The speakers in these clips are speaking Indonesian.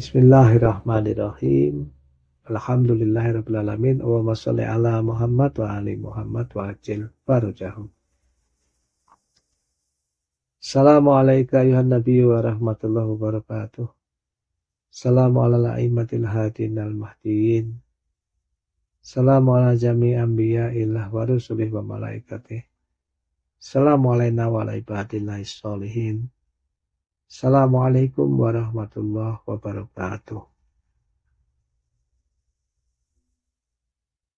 Bismillahirrahmanirrahim. Alhamdulillahirrahmanirrahim. Allahumma salli ala Muhammad wa ali Muhammad wa ajil farujahum. Assalamualaikum ayuhan nabi wa rahmatullahi wabarakatuh. Assalamu ala hadin al mahdiin. Assalamu ala jami anbiya ilah wa rusulih wa malaikatih. Assalamualaikum warahmatullahi wabarakatuh.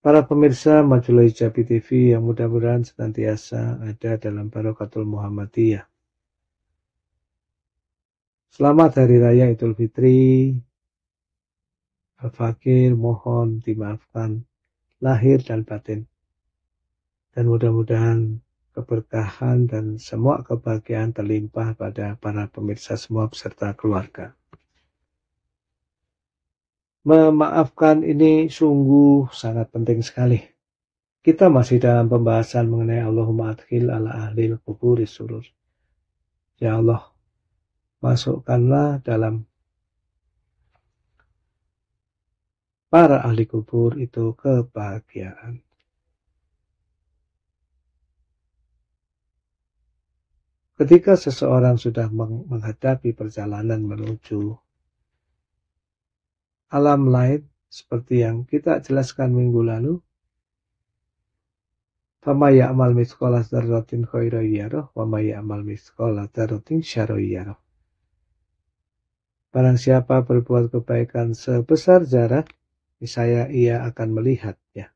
Para pemirsa Majulah Hijabi TV yang mudah-mudahan senantiasa ada dalam Barokatul Muhammadiyah. Selamat Hari Raya Idul Fitri. Al-Fakir mohon dimaafkan lahir dan batin. Dan mudah-mudahan keberkahan dan semua kebahagiaan terlimpah pada para pemirsa semua beserta keluarga. Memaafkan ini sungguh sangat penting sekali. Kita masih dalam pembahasan mengenai Allahumma adkhil ala ahli kuburi surur. Ya Allah, masukkanlah dalam para ahli kubur itu kebahagiaan. Ketika seseorang sudah menghadapi perjalanan menuju alam lain seperti yang kita jelaskan minggu lalu, Fama ya'mal mithqala dzarratin khairan yarah wa may ya'mal mithqala dzarratin syarran yarah. Barang siapa berbuat kebaikan sebesar zarah, saya ia akan melihatnya.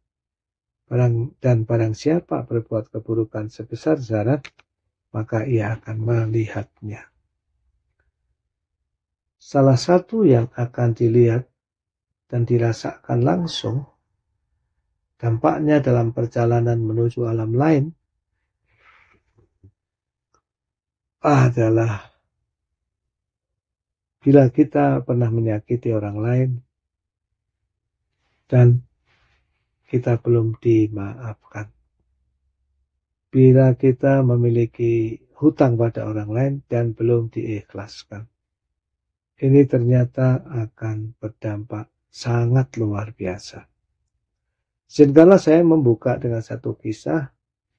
Barang dan barang siapa berbuat keburukan sebesar zarah, maka ia akan melihatnya. Salah satu yang akan dilihat dan dirasakan langsung dampaknya dalam perjalanan menuju alam lain adalah bila kita pernah menyakiti orang lain dan kita belum dimaafkan bila kita memiliki hutang pada orang lain dan belum diikhlaskan. Ini ternyata akan berdampak sangat luar biasa. Sehinggalah saya membuka dengan satu kisah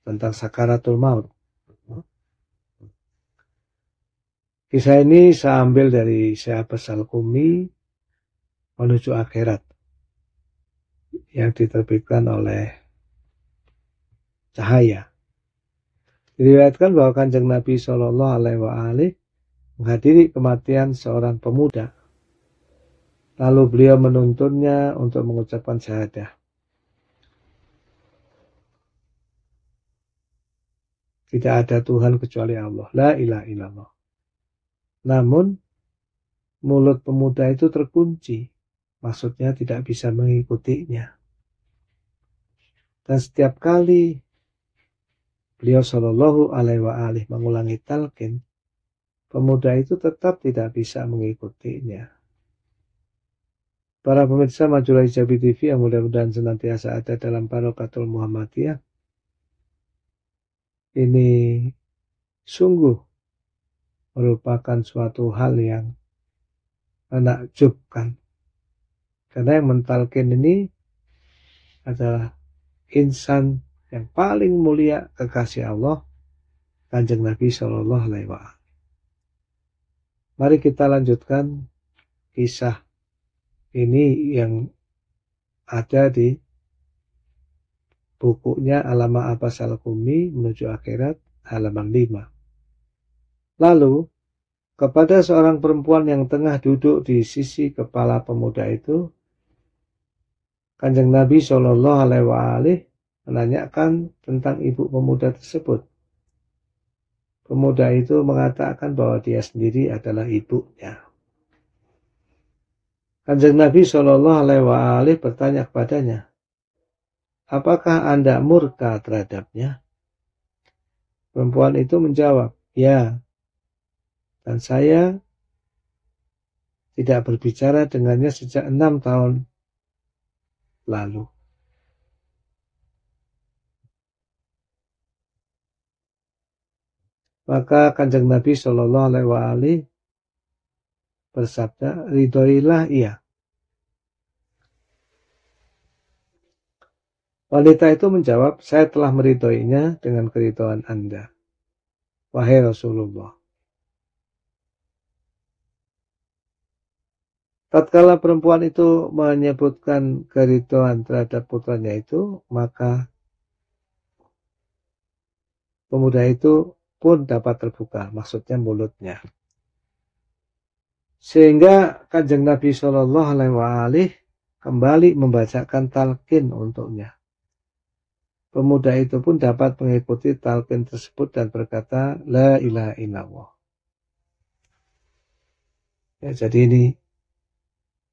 tentang sakaratul maut. Kisah ini saya ambil dari saya pesal kumi menuju akhirat yang diterbitkan oleh Cahaya Diriwayatkan bahwa kanjeng Nabi Shallallahu Alaihi Wasallam menghadiri kematian seorang pemuda. Lalu beliau menuntunnya untuk mengucapkan syahadah. Tidak ada Tuhan kecuali Allah. La ilaha illallah. Namun, mulut pemuda itu terkunci. Maksudnya tidak bisa mengikutinya. Dan setiap kali beliau Shallallahu Alaihi Wasallam mengulangi talqin, pemuda itu tetap tidak bisa mengikutinya. Para pemirsa Majulah Hijabi TV yang mudah-mudahan senantiasa ada dalam Barokatul Muhammadiyah. Ini sungguh merupakan suatu hal yang menakjubkan. Karena yang mentalkin ini adalah insan yang paling mulia kekasih Allah kanjeng Nabi Shallallahu Alaihi Wasallam. Mari kita lanjutkan kisah ini yang ada di bukunya Alama Abbas Al-Kumi menuju akhirat halaman 5. Lalu kepada seorang perempuan yang tengah duduk di sisi kepala pemuda itu Kanjeng Nabi Shallallahu Alaihi menanyakan tentang ibu pemuda tersebut. Pemuda itu mengatakan bahwa dia sendiri adalah ibunya. Kanjeng Nabi Shallallahu Alaihi Wasallam bertanya kepadanya, apakah anda murka terhadapnya? Perempuan itu menjawab, ya. Dan saya tidak berbicara dengannya sejak enam tahun lalu. Maka kanjeng Nabi Shallallahu Alaihi Wasallam bersabda, ridhoilah ia. Wanita itu menjawab, saya telah meridhoinya dengan keridhaan Anda. Wahai Rasulullah. Tatkala perempuan itu menyebutkan keridhaan terhadap putranya itu, maka pemuda itu pun dapat terbuka, maksudnya mulutnya. Sehingga kanjeng Nabi Shallallahu Alaihi kembali membacakan talqin untuknya. Pemuda itu pun dapat mengikuti talqin tersebut dan berkata, La ilaha illallah. Ya, jadi ini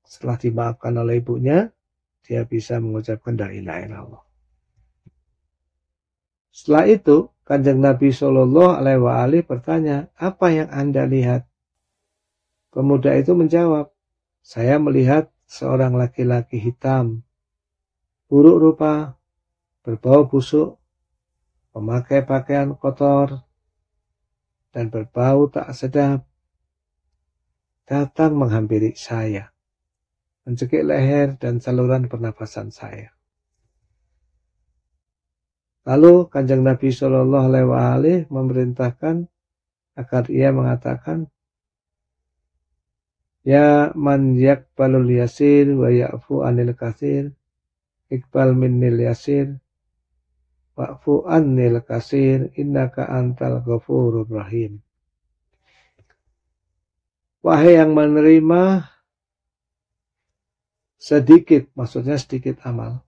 setelah dimaafkan oleh ibunya, dia bisa mengucapkan La ilaha illallah. Setelah itu, kanjeng Nabi Shallallahu Alaihi Wasallam bertanya, apa yang anda lihat? Pemuda itu menjawab, saya melihat seorang laki-laki hitam, buruk rupa, berbau busuk, memakai pakaian kotor, dan berbau tak sedap, datang menghampiri saya, mencekik leher dan saluran pernafasan saya. Lalu kanjeng Nabi Shallallahu Alaihi Wasallam memerintahkan agar ia mengatakan, Ya man yakbalul yasir wa ya'fu anil kasir, ikbal minnil yasir, Wa'fu annil kasir innaka antal ghafurur rahim. Wahai yang menerima sedikit, maksudnya sedikit amal.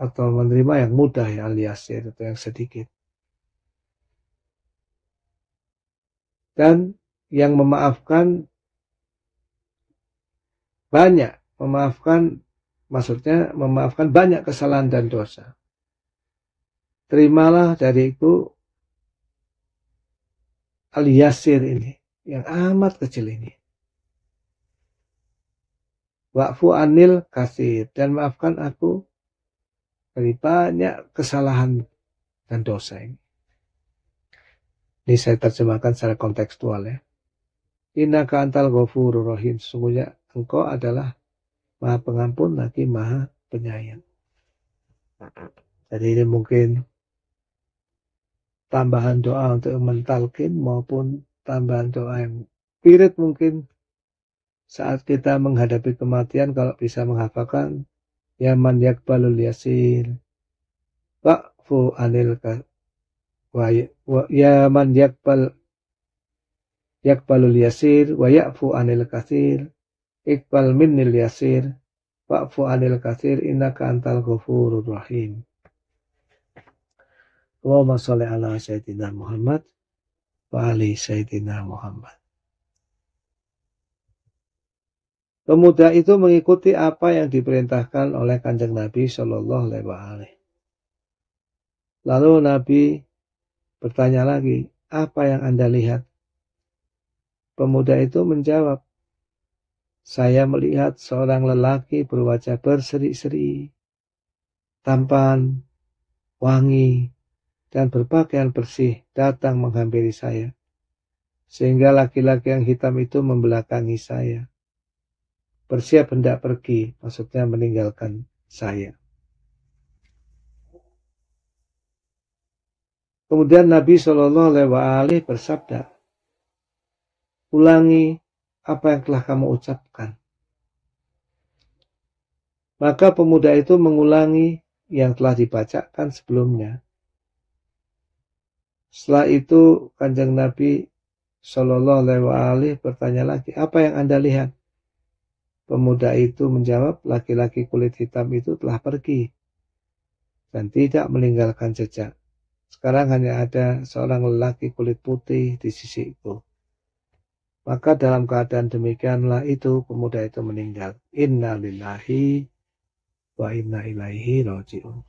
Atau menerima yang mudah ya alias itu yang sedikit. Dan yang memaafkan banyak, memaafkan Maksudnya memaafkan banyak kesalahan dan dosa. Terimalah dariku al-yasir ini. Yang amat kecil ini. Wa'fu anil kasir. Dan maafkan aku dari banyak kesalahan dan dosa ini. Ini saya terjemahkan secara kontekstual ya. Inna ka antal ghafurur rahim. Sesungguhnya engkau adalah maha pengampun lagi maha penyayang. Jadi ini mungkin tambahan doa untuk mentalkin maupun tambahan doa yang pirit mungkin saat kita menghadapi kematian kalau bisa menghafalkan ya man yakbalul yasir wa'fu anil wa, ya man yakbal yakbalul yasir wa ya'fu anil kasir Iqbal minnil yasir Wa'fu anil kasir innaka antal ghafurur rahim. Allahumma salli ala Sayyidina Muhammad wa ali Sayyidina Muhammad. Pemuda itu mengikuti apa yang diperintahkan oleh kanjeng Nabi Shallallahu Alaihi Wasallam. Lalu Nabi bertanya lagi, apa yang anda lihat? Pemuda itu menjawab, saya melihat seorang lelaki berwajah berseri-seri, tampan, wangi, dan berpakaian bersih datang menghampiri saya. Sehingga laki-laki yang hitam itu membelakangi saya. Bersiap hendak pergi, maksudnya meninggalkan saya. Kemudian Nabi Shallallahu Alaihi bersabda, ulangi apa yang telah kamu ucapkan. Maka pemuda itu mengulangi yang telah dibacakan sebelumnya. Setelah itu kanjeng Nabi Shallallahu Alaihi bertanya lagi, apa yang anda lihat? Pemuda itu menjawab, laki-laki kulit hitam itu telah pergi dan tidak meninggalkan jejak. Sekarang hanya ada seorang lelaki kulit putih di sisiku. Maka dalam keadaan demikianlah itu pemuda itu meninggal. Inna lillahi wa inna ilaihi roji'un.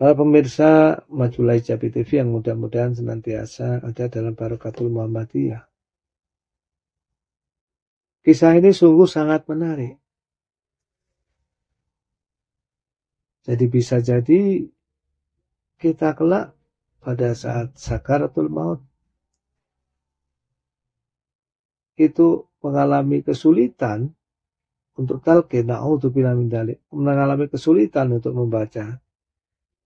Para pemirsa Majulai Jabi TV yang mudah-mudahan senantiasa ada dalam Barokatul Muhammadiyah. Kisah ini sungguh sangat menarik. Jadi bisa jadi kita kelak pada saat sakaratul maut. Itu mengalami kesulitan untuk talqin na'udzubillah min dalik mengalami kesulitan untuk membaca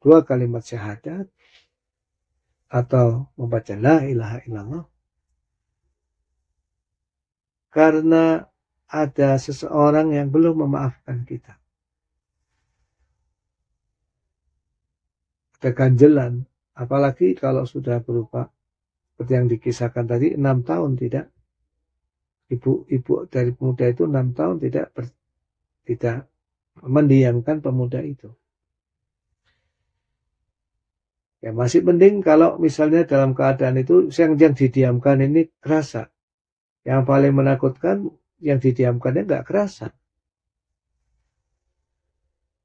dua kalimat syahadat atau membaca la ilaha illallah karena ada seseorang yang belum memaafkan kita. Ada ganjelan, apalagi kalau sudah berupa seperti yang dikisahkan tadi enam tahun tidak ibu-ibu dari pemuda itu enam tahun tidak ber, tidak mendiamkan pemuda itu. Ya masih penting kalau misalnya dalam keadaan itu yang yang didiamkan ini kerasa. Yang paling menakutkan yang didiamkannya nggak kerasa.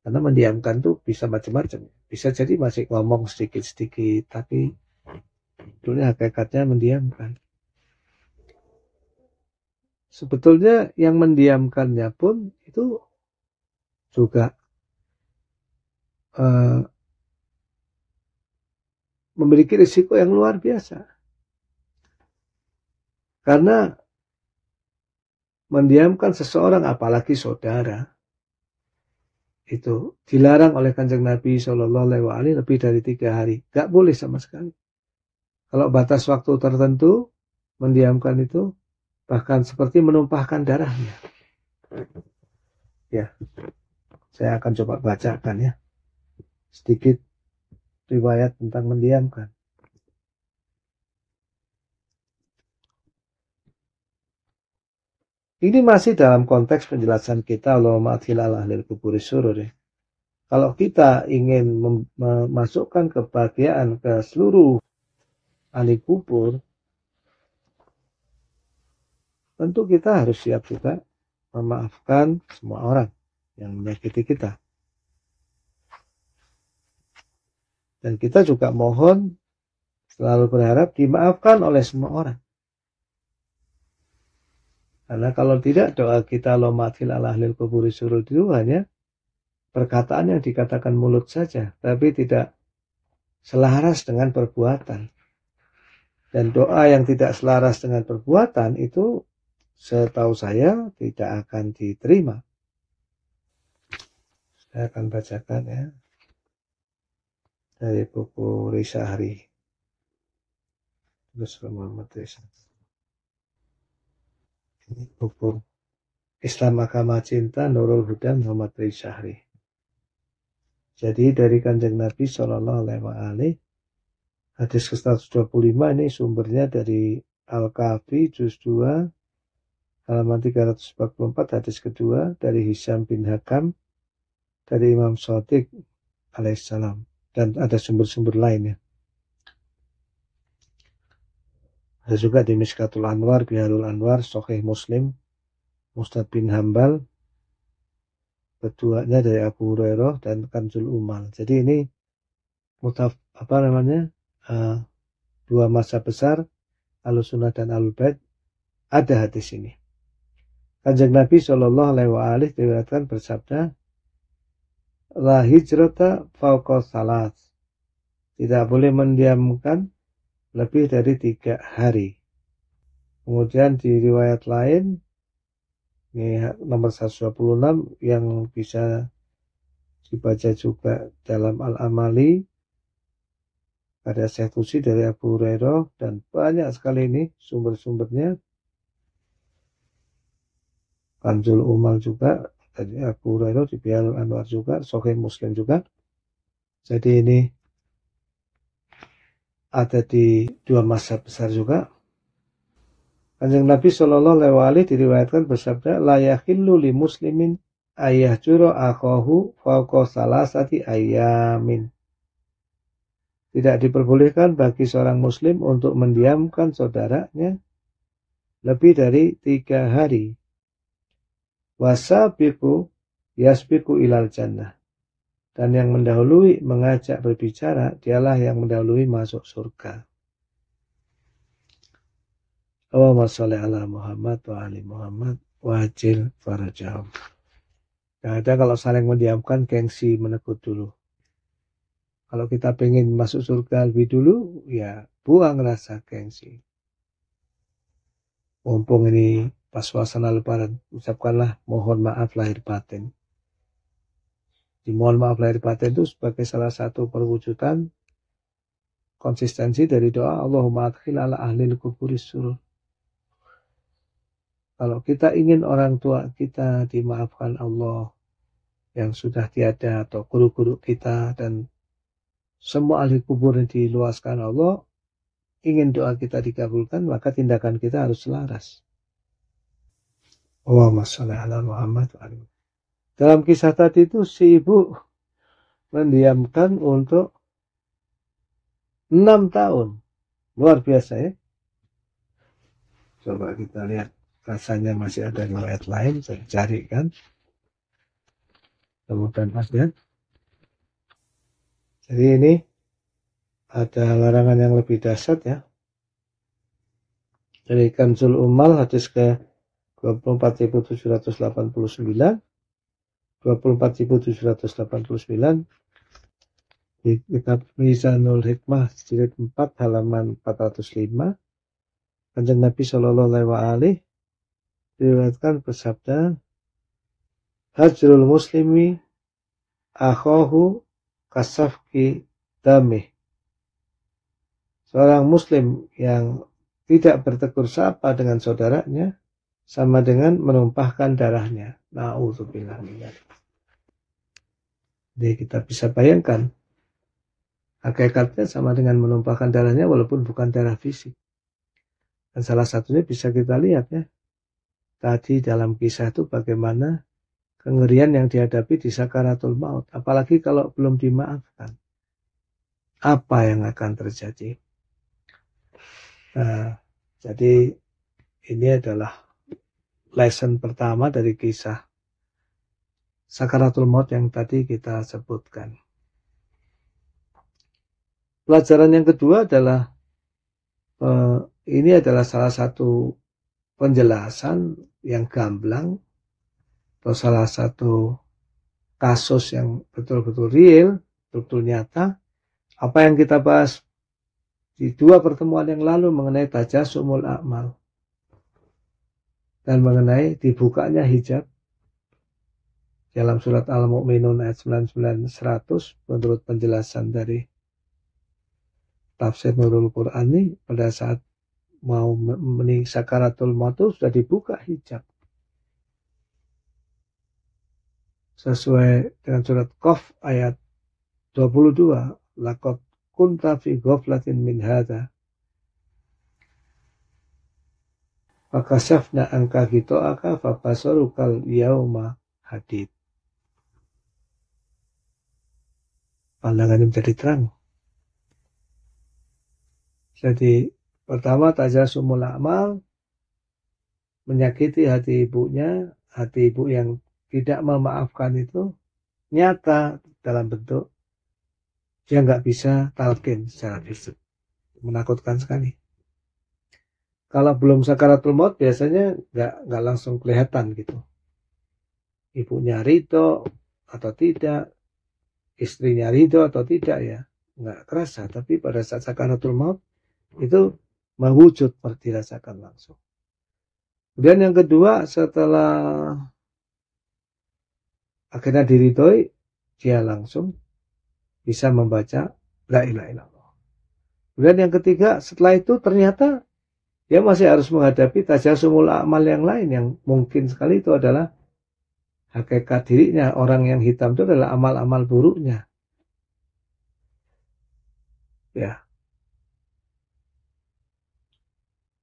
Karena mendiamkan tuh bisa macam-macam. Bisa jadi masih ngomong sedikit-sedikit, tapi dunia hakikatnya mendiamkan. Sebetulnya yang mendiamkannya pun itu juga uh, memiliki risiko yang luar biasa. Karena mendiamkan seseorang apalagi saudara itu dilarang oleh kanjeng Nabi Shallallahu Alaihi Wasallam lebih dari tiga hari, gak boleh sama sekali. Kalau batas waktu tertentu mendiamkan itu bahkan seperti menumpahkan darahnya. Ya, saya akan coba bacakan ya sedikit riwayat tentang mendiamkan. Ini masih dalam konteks penjelasan kita Allahumma athilalah lil kuburi surur ya. Kalau kita ingin memasukkan kebahagiaan ke seluruh ahli kubur, tentu kita harus siap juga memaafkan semua orang yang menyakiti kita. Dan kita juga mohon selalu berharap dimaafkan oleh semua orang. Karena kalau tidak doa kita lo matil ala ahlil kuburi surut itu hanya perkataan yang dikatakan mulut saja. Tapi tidak selaras dengan perbuatan. Dan doa yang tidak selaras dengan perbuatan itu setahu saya tidak akan diterima. Saya akan bacakan ya dari buku Risa Hari terus Muhammad Risa buku Islam Agama Cinta Nurul Huda Muhammad Risa Hari jadi dari kanjeng Nabi Shallallahu Alaihi Wasallam hadis ke 125 ini sumbernya dari Al-Kahfi juz 2 halaman 344 hadis kedua dari Hisam bin Hakam dari Imam Sotik alaihissalam dan ada sumber-sumber lainnya. Ada juga di Miskatul Anwar, Biharul Anwar, Sahih Muslim, Mustad bin Hambal, keduanya dari Abu Hurairah dan Kanzul Umal. Jadi ini mutaf apa namanya uh, dua masa besar Alusunah dan Alubait ada hadis ini. Kanjeng Nabi Shallallahu Alaihi Wasallam diriwayatkan bersabda, La hijrata fauqa salat. Tidak boleh mendiamkan lebih dari tiga hari. Kemudian di riwayat lain, ini nomor 126 yang bisa dibaca juga dalam Al-Amali, ada Syekh Tusi dari Abu Hurairah dan banyak sekali ini sumber-sumbernya. Kanjul Umal juga tadi Abu Hurairah di Bial Anwar juga Sahih Muslim juga jadi ini ada di dua masa besar juga. Kanjeng Nabi Shallallahu Alaihi Wasallam diriwayatkan bersabda la yahillu li muslimin ayah juro akhohu fauqa salasati ayamin. Tidak diperbolehkan bagi seorang muslim untuk mendiamkan saudaranya lebih dari tiga hari. Wasabiku yasbiku ilal jannah. Dan yang mendahului mengajak berbicara, dialah yang mendahului masuk surga. Allahumma sholli ala Muhammad wa ali Muhammad wajil farajahum. Yang ada kalau saling mendiamkan gengsi menekut dulu. Kalau kita pengen masuk surga lebih dulu, ya buang rasa gengsi. Mumpung ini pas suasana lebaran, ucapkanlah mohon maaf lahir batin. Dimohon maaf lahir batin itu sebagai salah satu perwujudan konsistensi dari doa Allahumma adkhil ala ahli kuburi surur. Kalau kita ingin orang tua kita dimaafkan Allah yang sudah tiada atau guru-guru kita dan semua ahli kubur yang diluaskan Allah ingin doa kita dikabulkan, maka tindakan kita harus selaras. Allahumma sholli ala Muhammad Dalam kisah tadi itu si ibu mendiamkan untuk enam tahun. Luar biasa ya. Coba kita lihat rasanya masih ada riwayat lain, saya cari kan. Kemudian ada. Jadi ini ada larangan yang lebih dahsyat ya. Dari Kanzul Umal hadis ke 24789 24789 di kitab Mizanul Hikmah jilid 4 halaman 405 Kanjeng Nabi Shallallahu alaihi wasallam diriwayatkan bersabda Hajrul muslimi akhahu kasafki damih. Seorang muslim yang tidak bertegur sapa dengan saudaranya sama dengan menumpahkan darahnya. Nauzubillah Jadi kita bisa bayangkan hakikatnya sama dengan menumpahkan darahnya walaupun bukan darah fisik. Dan salah satunya bisa kita lihat ya. Tadi dalam kisah itu bagaimana kengerian yang dihadapi di sakaratul maut. Apalagi kalau belum dimaafkan. Apa yang akan terjadi? Nah, jadi ini adalah lesson pertama dari kisah sakaratul maut yang tadi kita sebutkan. Pelajaran yang kedua adalah eh, ini adalah salah satu penjelasan yang gamblang atau salah satu kasus yang betul-betul real, betul-betul nyata. Apa yang kita bahas di dua pertemuan yang lalu mengenai tajasumul akmal dan mengenai dibukanya hijab dalam surat Al-Mu'minun ayat 99 100 menurut penjelasan dari tafsir Nurul Quran ini pada saat mau mening sakaratul maut sudah dibuka hijab. Sesuai dengan surat Qaf ayat 22 lakot kunta fi ghaflatin min hadha fakasafna angka aka fabasarukal yauma hadid pandangannya menjadi terang jadi pertama tajasumul amal menyakiti hati ibunya hati ibu yang tidak memaafkan itu nyata dalam bentuk dia nggak bisa talkin secara fisik. Menakutkan sekali. Kalau belum sakaratul maut biasanya nggak nggak langsung kelihatan gitu. Ibunya ridho atau tidak, istrinya ridho atau tidak ya, nggak kerasa. Tapi pada saat sakaratul maut itu mewujud dirasakan langsung. Kemudian yang kedua setelah akhirnya diridhoi, dia langsung bisa membaca la ilaha illallah. Kemudian yang ketiga, setelah itu ternyata dia masih harus menghadapi tajasumul amal yang lain yang mungkin sekali itu adalah hakikat dirinya. Orang yang hitam itu adalah amal-amal buruknya. Ya.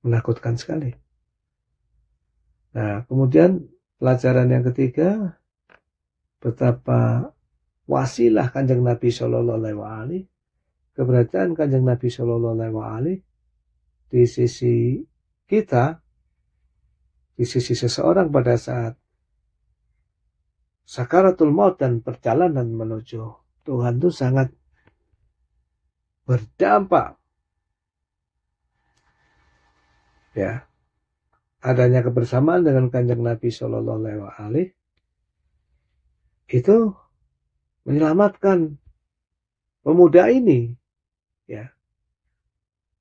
Menakutkan sekali. Nah, kemudian pelajaran yang ketiga betapa wasilah kanjeng Nabi Shallallahu Alaihi Wasallam keberadaan kanjeng Nabi Shallallahu Alaihi Wasallam di sisi kita di sisi seseorang pada saat sakaratul maut dan perjalanan menuju Tuhan itu sangat berdampak ya adanya kebersamaan dengan kanjeng Nabi Shallallahu Alaihi itu menyelamatkan pemuda ini. Ya.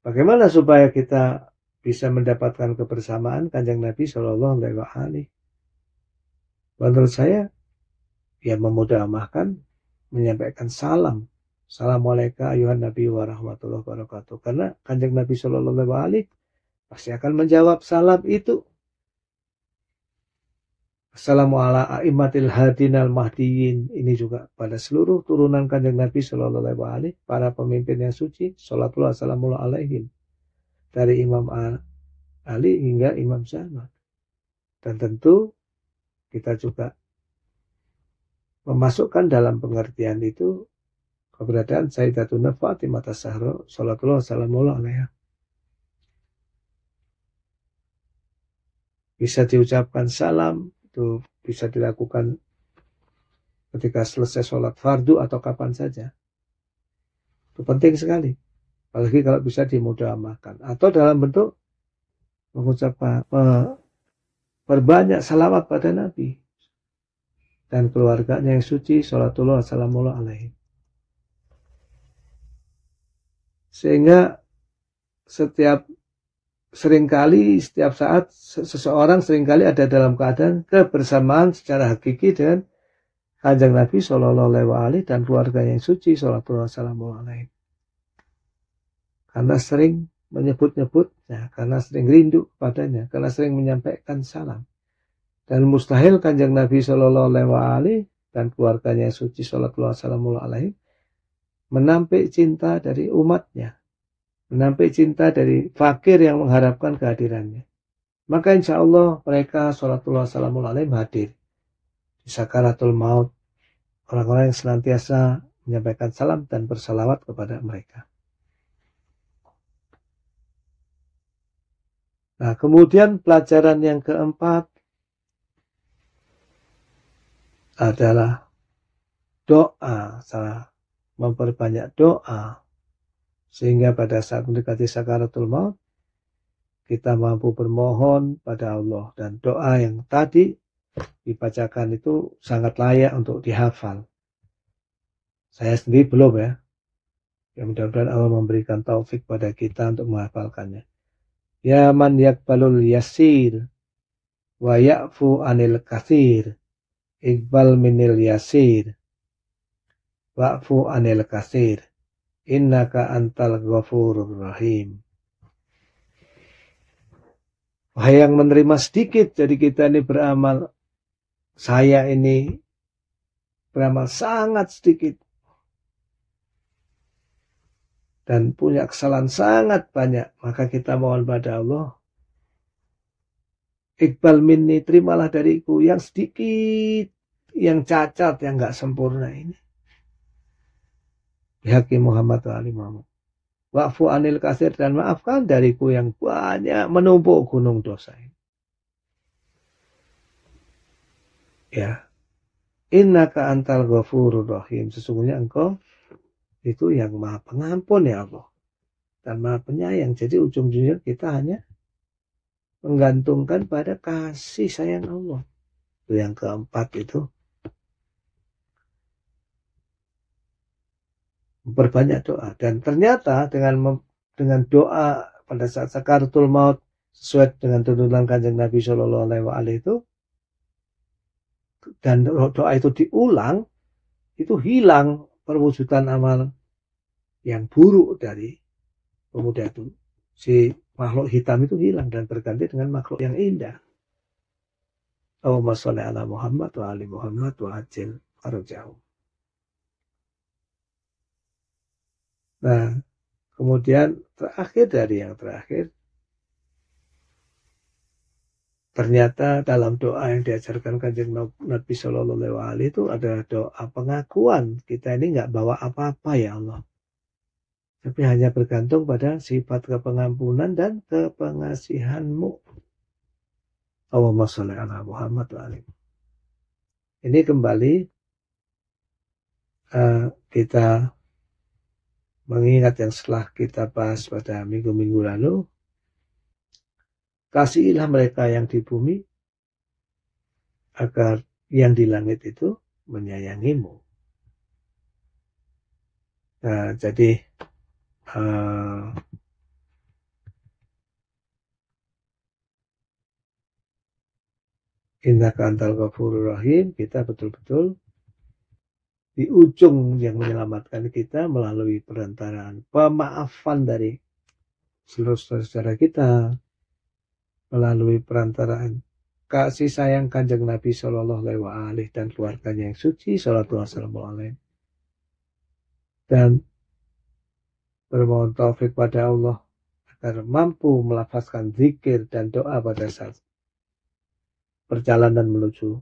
Bagaimana supaya kita bisa mendapatkan kebersamaan kanjeng Nabi Shallallahu Alaihi Wasallam? Menurut saya, ya memudahkan menyampaikan salam. Assalamualaikum ayuhan Nabi warahmatullahi wabarakatuh. Karena kanjeng Nabi Shallallahu Alaihi Wasallam pasti akan menjawab salam itu Assalamualaikum hadinal mahdiyin. Ini juga pada seluruh turunan kanjeng Nabi Shallallahu Alaihi Wasallam, para pemimpin yang suci. Salatullah salamullah alaihim. Dari Imam Ali hingga Imam Zaman. Dan tentu kita juga memasukkan dalam pengertian itu keberadaan Sayyidatuna Fatimah Tasahra Salatullah salamullah alaihi. Bisa diucapkan salam itu bisa dilakukan ketika selesai sholat fardu atau kapan saja. Itu penting sekali. Apalagi kalau bisa dimudahkan. Atau dalam bentuk mengucapkan perbanyak salawat pada Nabi dan keluarganya yang suci salatullah salamullah alaihi sehingga setiap sering kali setiap saat seseorang sering kali ada dalam keadaan kebersamaan secara hakiki dengan kanjeng Nabi Shallallahu Alaihi dan keluarga yang suci Shallallahu Alaihi Karena sering menyebut-nyebut, ya, karena sering rindu padanya, karena sering menyampaikan salam. Dan mustahil kanjeng Nabi Shallallahu Alaihi dan keluarganya yang suci Shallallahu Alaihi menampik cinta dari umatnya menampik cinta dari fakir yang mengharapkan kehadirannya. Maka insya Allah mereka salatullah salamun alaihim hadir di sakaratul maut. Orang-orang yang senantiasa menyampaikan salam dan bersalawat kepada mereka. Nah, kemudian pelajaran yang keempat adalah doa, salah memperbanyak doa sehingga pada saat mendekati sakaratul maut, kita mampu bermohon pada Allah. Dan doa yang tadi dibacakan itu sangat layak untuk dihafal. Saya sendiri belum ya. Ya mudah-mudahan Allah memberikan taufik pada kita untuk menghafalkannya. Ya man yakbalul yasir wa ya'fu anil kathir iqbal minil yasir wa'fu anil kathir innaka antal ghafurur rahim. Wahai yang menerima sedikit, jadi kita ini beramal, saya ini beramal sangat sedikit. Dan punya kesalahan sangat banyak. Maka kita mohon pada Allah. Iqbal minni, terimalah dariku yang sedikit, yang cacat, yang gak sempurna ini bihaqi Muhammad wa ali Muhammad. Wa'fu anil kasir dan maafkan dariku yang banyak menumpuk gunung dosa ini. Ya. Innaka antal ghafurur rahim. Sesungguhnya engkau itu yang maha pengampun ya Allah. Dan maha penyayang. Jadi ujung-ujungnya kita hanya menggantungkan pada kasih sayang Allah. Itu yang keempat itu memperbanyak doa. Dan ternyata dengan dengan doa pada saat sakaratul maut sesuai dengan tuntunan kanjeng Nabi Shallallahu Alaihi Wasallam itu dan doa itu diulang itu hilang perwujudan amal yang buruk dari pemuda itu. Si makhluk hitam itu hilang dan berganti dengan makhluk yang indah. Allahumma sholli ala Muhammad wa ali Muhammad wa ajil arja'um Nah, kemudian terakhir dari yang terakhir, ternyata dalam doa yang diajarkan kanjeng Nabi Shallallahu Alaihi Wasallam itu ada doa pengakuan. Kita ini nggak bawa apa-apa ya Allah, tapi hanya bergantung pada sifat kepengampunan dan kepengasihanmu. Allahumma sholli ala Muhammad wa Ini kembali uh, kita mengingat yang setelah kita bahas pada minggu-minggu lalu, kasihilah mereka yang di bumi agar yang di langit itu menyayangimu. Nah, jadi uh, Indah kantal ghafurur rahim kita betul-betul di ujung yang menyelamatkan kita melalui perantaraan pemaafan dari seluruh saudara kita melalui perantaraan kasih sayang kanjeng Nabi Shallallahu Alaihi dan keluarganya yang suci Shallallahu Alaihi dan bermohon taufik pada Allah agar mampu melafazkan zikir dan doa pada saat perjalanan menuju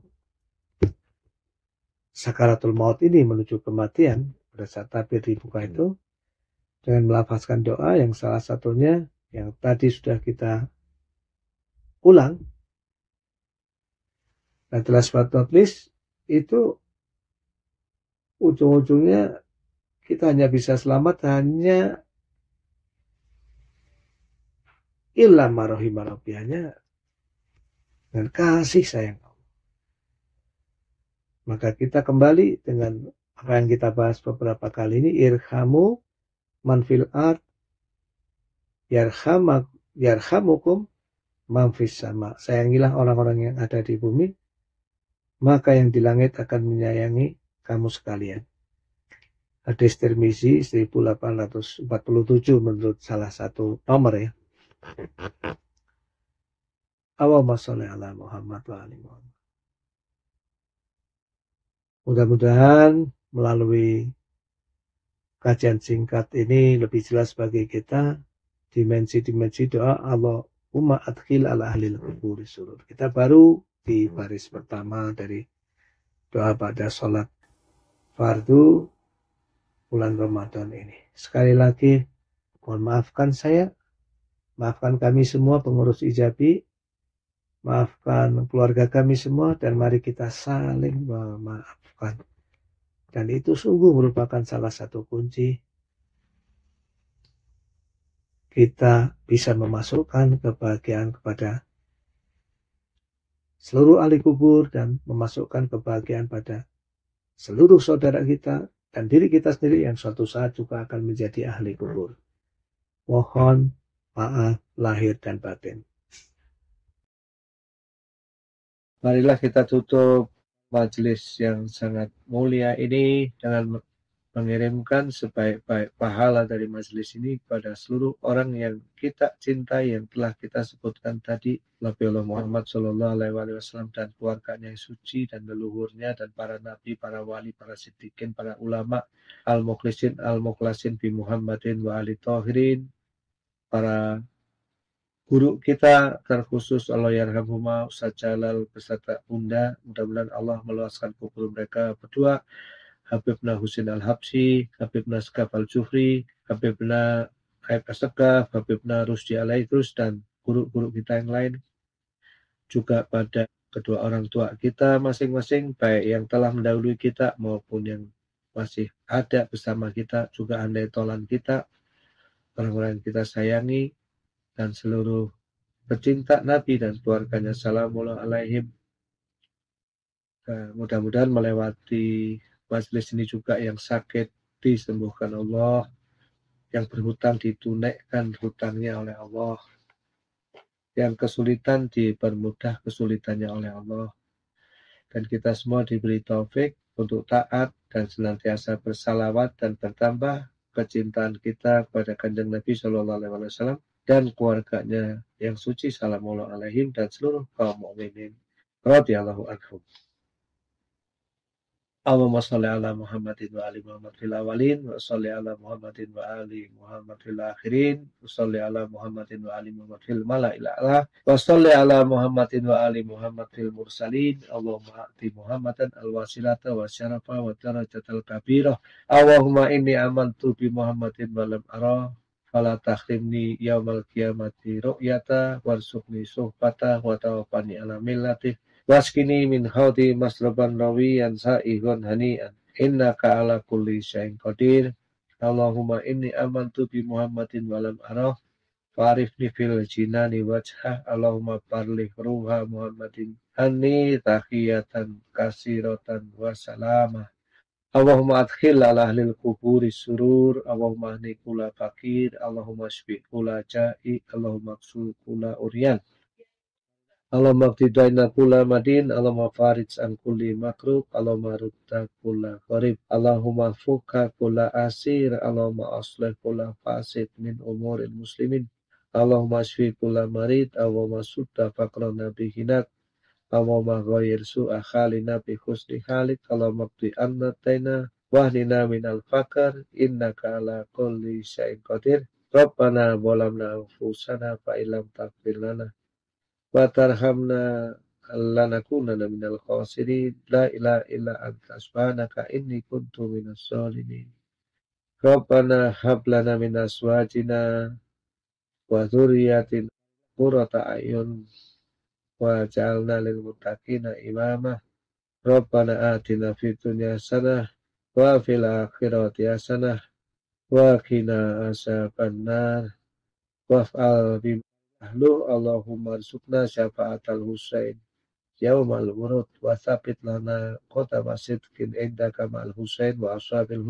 sakaratul maut ini menuju kematian pada saat tabir dibuka itu dengan melafazkan doa yang salah satunya yang tadi sudah kita ulang. Nah last but not least itu ujung-ujungnya kita hanya bisa selamat hanya ilah marohimarabiyahnya dan kasih sayang maka kita kembali dengan apa yang kita bahas beberapa kali ini irhamu manfil art yarhamak yarhamukum manfis sama. Sayangilah orang-orang yang ada di bumi, maka yang di langit akan menyayangi kamu sekalian. Hadis Tirmizi 1847 menurut salah satu nomor ya. Allahumma sholli ala Muhammad wa ali Muhammad. Mudah-mudahan melalui kajian singkat ini lebih jelas bagi kita dimensi-dimensi doa Allah Umma adkhil ala ahli kubur surur. Kita baru di baris pertama dari doa pada sholat fardu bulan Ramadan ini. Sekali lagi, mohon maafkan saya, maafkan kami semua pengurus ijabi, maafkan keluarga kami semua, dan mari kita saling memaafkan. Dan itu sungguh merupakan salah satu kunci kita bisa memasukkan kebahagiaan kepada seluruh ahli kubur dan memasukkan kebahagiaan pada seluruh saudara kita dan diri kita sendiri yang suatu saat juga akan menjadi ahli kubur. Mohon maaf lahir dan batin. Marilah kita tutup majelis yang sangat mulia ini dengan mengirimkan sebaik-baik pahala dari majelis ini kepada seluruh orang yang kita cintai yang telah kita sebutkan tadi Nabi Allah Muhammad Shallallahu Alaihi Wasallam dan keluarganya yang suci dan leluhurnya dan para nabi, para wali, para siddiqin, para ulama al-mukhlisin, al-mukhlasin bi Muhammadin wa ali tahirin para guru kita terkhusus Allah yarhamhumah Ustaz Jalal beserta Bunda mudah-mudahan Allah meluaskan kubur mereka berdua. Habibna Husin Al-Habsi Habibna Skaf Al-Jufri Habibna Aib Asakaf Habibna Rusdi Alaidrus dan guru-guru kita yang lain. Juga pada kedua orang tua kita masing-masing baik yang telah mendahului kita maupun yang masih ada bersama kita juga andai tolan kita orang-orang yang kita sayangi dan seluruh pecinta Nabi dan keluarganya salamullah alaihim. Mudah-mudahan melewati majelis ini juga yang sakit disembuhkan Allah, yang berhutang ditunaikan hutangnya oleh Allah, yang kesulitan dipermudah kesulitannya oleh Allah. Dan kita semua diberi taufik untuk taat dan senantiasa bersalawat dan bertambah kecintaan kita kepada kanjeng Nabi Shallallahu Alaihi Wasallam dan keluarganya yang suci salamullah alaihim dan seluruh kaum mukminin radhiyallahu anhum. Allahumma sholli ala Muhammadin wa ali Muhammad fil awalin wa sholli ala Muhammadin wa ali Muhammad fil akhirin wa sholli ala Muhammadin wa ali Muhammad fil mala'il a'la wa sholli ala Muhammadin wa ali Muhammad fil mursalin. Allahumma ati Muhammadan al wasilata wa syarafa wa darajatal kabirah. Allahumma inni amantu bi Muhammadin wa lam ara fala tahrimni yaumal qiyamati ru'yata warzuqni suhbata wa tawaffani ala millati waskini min haudi masraban rawiyan sa'ihun hani'an. Innaka ala kulli syai'in qadir. Allahumma inni amantu bi Muhammadin walam arah. Farifni fil jinani wajhah Allahumma parlih ruha Muhammadin. Ani tahiyatan kasiratan wa salamah Allahumma adkhil ala ahlil kuburi surur, Allahumma ahni kula fakir, Allahumma shfi kula ja'i, Allahumma ksu kula urian. Allahumma qtidaina kula madin, Allahumma farij an kulli makrub, Allahumma rudda kula gharib, Allahumma fuka kula asir, Allahumma aslih kula fasid min umuril muslimin, Allahumma shfi kula marid, Allahumma sudda fakrana bihinak, Allahumma ghayyir su'a khalina bi husni halik Allahumma qdi anna taina wahnina minal fakar. Innaka ala kulli syai'in qadir. Rabbana bolamna anfusana fa ilam takfir lana. Wa tarhamna lanakunana minal khasirin. La ilaha illa anta subhanaka inni kuntu minas zalimin. Rabbana hablana min aswajina wa dhurriyyatin qurrata ayun wa ja'alna lil muttaqina imama. Rabbana atina fid dunya hasanah wa fil akhirati hasanah wa qina azabannar. Waf'al bi ahlu Allahumma rizukna syafa'atal Husain. Yaumal wurud wa thabit lana qadama sidqin indaka ma'al Husain wa ashabil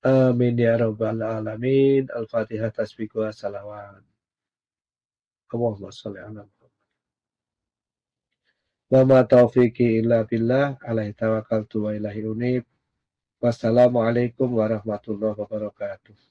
Amin ya rabbal alamin. Al-Fatihah tasbih wa salawat. Allahumma salli ala Muhammad. Wa ma taufiqi illa billah alaihi tawakkaltu wa ilahi unib. Wassalamualaikum warahmatullahi wabarakatuh.